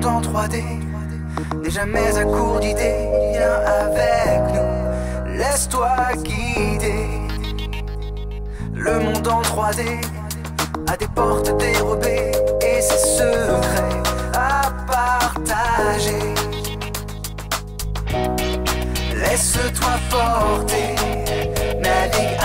3D n'est jamais à court d'idées. Viens avec nous, laisse-toi guider. Le monde en 3D a des portes dérobées et ses secrets à partager. Laisse-toi porter, navigue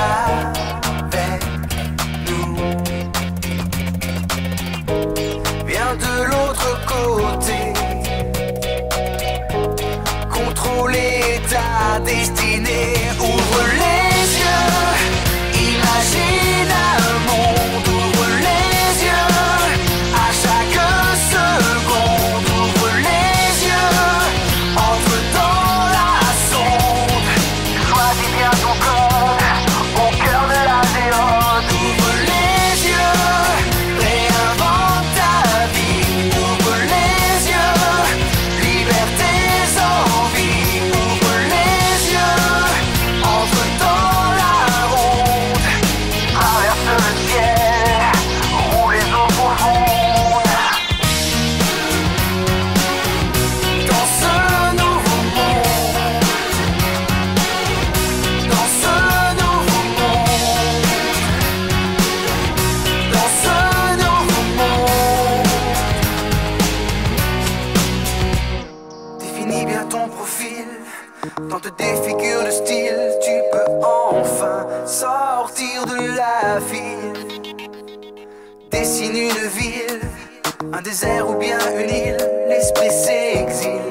profil, tente des figures de style, tu peux enfin sortir de la file. Dessine une ville, un désert ou bien une île, l'esprit s'exile,